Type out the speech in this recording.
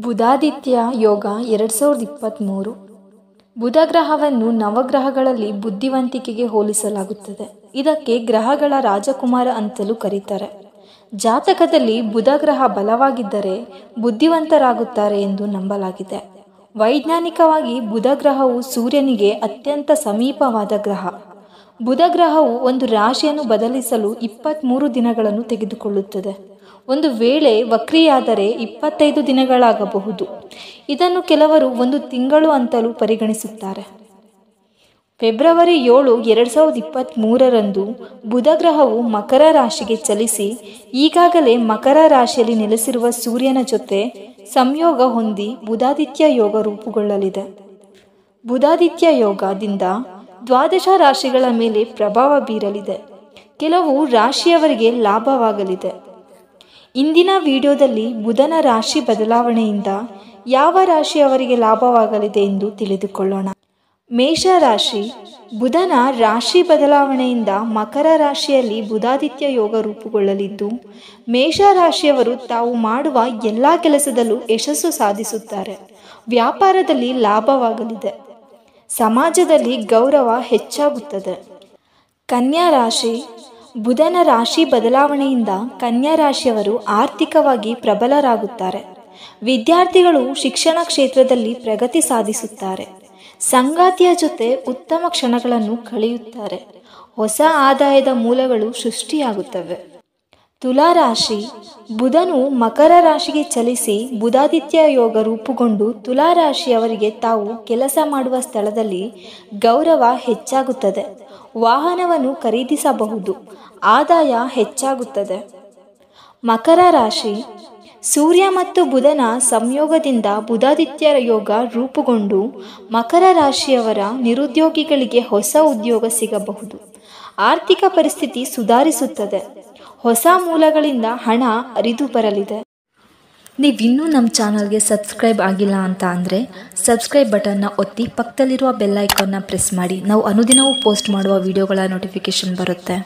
ಬುಧಾದಿತ್ಯ ಯೋಗ ಎರಡು ಸಾವಿರದ ಇಪ್ಪತ್ತ್ಮೂರು ಬುಧ ಗ್ರಹವನ್ನು ನವಗ್ರಹಗಳಲ್ಲಿ ಬುದ್ಧಿವಂತಿಕೆಗೆ ಹೋಲಿಸಲಾಗುತ್ತದೆ. ಇದಕ್ಕೆ ಗ್ರಹಗಳ ರಾಜಕುಮಾರ ಅಂತಲೂ ಕರೀತಾರೆ. ಜಾತಕದಲ್ಲಿ ಬುಧ ಗ್ರಹ ಬಲವಾಗಿದ್ದರೆ ಬುದ್ಧಿವಂತರಾಗುತ್ತಾರೆ ಎಂದು ನಂಬಲಾಗಿದೆ. ವೈಜ್ಞಾನಿಕವಾಗಿ ಬುಧ ಗ್ರಹವು ಸೂರ್ಯನಿಗೆ ಅತ್ಯಂತ ಸಮೀಪವಾದ ಗ್ರಹ. ಬುಧ ಗ್ರಹವು ಒಂದು ರಾಶಿಯನ್ನು ಬದಲಿಸಲು ಇಪ್ಪತ್ತ್ಮೂರು ದಿನಗಳನ್ನು ತೆಗೆದುಕೊಳ್ಳುತ್ತದೆ. ಒಂದು ವೇಳೆ ವಕ್ರಿಯಾದರೆ ಇಪ್ಪತ್ತೈದು ದಿನಗಳಾಗಬಹುದು. ಇದನ್ನು ಕೆಲವರು ಒಂದು ತಿಂಗಳು ಅಂತಲೂ ಪರಿಗಣಿಸುತ್ತಾರೆ. ಫೆಬ್ರವರಿ ಏಳು ಎರಡು ಸಾವಿರದ ಇಪ್ಪತ್ತ್ಮೂರರಂದು ಬುಧಗ್ರಹವು ಮಕರ ರಾಶಿಗೆ ಚಲಿಸಿ, ಈಗಾಗಲೇ ಮಕರ ರಾಶಿಯಲ್ಲಿ ನೆಲೆಸಿರುವ ಸೂರ್ಯನ ಜೊತೆ ಸಂಯೋಗ ಹೊಂದಿ ಬುಧಾದಿತ್ಯ ಯೋಗ ರೂಪುಗೊಳ್ಳಲಿದೆ. ಬುಧಾದಿತ್ಯ ಯೋಗದಿಂದ ದ್ವಾದಶ ರಾಶಿಗಳ ಮೇಲೆ ಪ್ರಭಾವ ಬೀರಲಿದೆ. ಕೆಲವು ರಾಶಿಯವರಿಗೆ ಲಾಭವಾಗಲಿದೆ. ಇಂದಿನ ವಿಡಿಯೋದಲ್ಲಿ ಬುಧನ ರಾಶಿ ಬದಲಾವಣೆಯಿಂದ ಯಾವ ರಾಶಿಯವರಿಗೆ ಲಾಭವಾಗಲಿದೆ ಎಂದು ತಿಳಿದುಕೊಳ್ಳೋಣ. ಮೇಷ ರಾಶಿ, ಬುಧನ ರಾಶಿ ಬದಲಾವಣೆಯಿಂದ ಮಕರ ರಾಶಿಯಲ್ಲಿ ಬುಧಾದಿತ್ಯ ಯೋಗ ರೂಪುಗೊಳ್ಳಲಿದ್ದು, ಮೇಷ ರಾಶಿಯವರು ತಾವು ಮಾಡುವ ಎಲ್ಲ ಕೆಲಸದಲ್ಲೂ ಯಶಸ್ಸು ಸಾಧಿಸುತ್ತಾರೆ. ವ್ಯಾಪಾರದಲ್ಲಿ ಲಾಭವಾಗಲಿದೆ. ಸಮಾಜದಲ್ಲಿ ಗೌರವ ಹೆಚ್ಚಾಗುತ್ತದೆ. ಕನ್ಯಾ ರಾಶಿ, ಬುಧನ ರಾಶಿ ಬದಲಾವಣೆಯಿಂದ ಕನ್ಯಾ ರಾಶಿಯವರು ಆರ್ಥಿಕವಾಗಿ ಪ್ರಬಲರಾಗುತ್ತಾರೆ. ವಿದ್ಯಾರ್ಥಿಗಳು ಶಿಕ್ಷಣ ಕ್ಷೇತ್ರದಲ್ಲಿ ಪ್ರಗತಿ ಸಾಧಿಸುತ್ತಾರೆ. ಸಂಗಾತಿಯ ಜೊತೆ ಉತ್ತಮ ಕ್ಷಣಗಳನ್ನು ಕಳೆಯುತ್ತಾರೆ. ಹೊಸ ಆದಾಯದ ಮೂಲಗಳು ಸೃಷ್ಟಿಯಾಗುತ್ತವೆ. ತುಲಾರಾಶಿ ಬುಧನು ಮಕರ ರಾಶಿಗೆ ಚಲಿಸಿ ಬುಧಾದಿತ್ಯ ಯೋಗ ರೂಪುಗೊಂಡು ತುಲಾರಾಶಿಯವರಿಗೆ ತಾವು ಕೆಲಸ ಮಾಡುವ ಸ್ಥಳದಲ್ಲಿ ಗೌರವ ಹೆಚ್ಚಾಗುತ್ತದೆ. ವಾಹನವನ್ನು ಖರೀದಿಸಬಹುದು. ಆದಾಯ ಹೆಚ್ಚಾಗುತ್ತದೆ. ಮಕರ ರಾಶಿ ಸೂರ್ಯ ಮತ್ತು ಬುಧನ ಸಂಯೋಗದಿಂದ ಬುಧಾದಿತ್ಯ ಯೋಗ ರೂಪುಗೊಂಡು ಮಕರ ರಾಶಿಯವರ ನಿರುದ್ಯೋಗಿಗಳಿಗೆ ಹೊಸ ಉದ್ಯೋಗ ಸಿಗಬಹುದು. ಆರ್ಥಿಕ ಪರಿಸ್ಥಿತಿ ಸುಧಾರಿಸುತ್ತದೆ. ಹೊಸ ಮೂಲಗಳಿಂದ ಹಣ ಅರಿದು ಬರಲಿದೆ. ನೀವಿನ್ನೂ ನಮ್ಮ ಚಾನಲ್ಗೆ ಸಬ್ಸ್ಕ್ರೈಬ್ ಆಗಿಲ್ಲ ಅಂತ ಅಂದರೆ ಸಬ್ಸ್ಕ್ರೈಬ್ ಬಟನ್ನ ಒತ್ತಿ ಪಕ್ಕದಲ್ಲಿರುವ ಬೆಲ್ ಐಕಾನ್ನ ಪ್ರೆಸ್ ಮಾಡಿ. ನಾವು ಅನುದಿನವೂ ಪೋಸ್ಟ್ ಮಾಡುವ ವಿಡಿಯೋಗಳ ನೋಟಿಫಿಕೇಷನ್ ಬರುತ್ತೆ.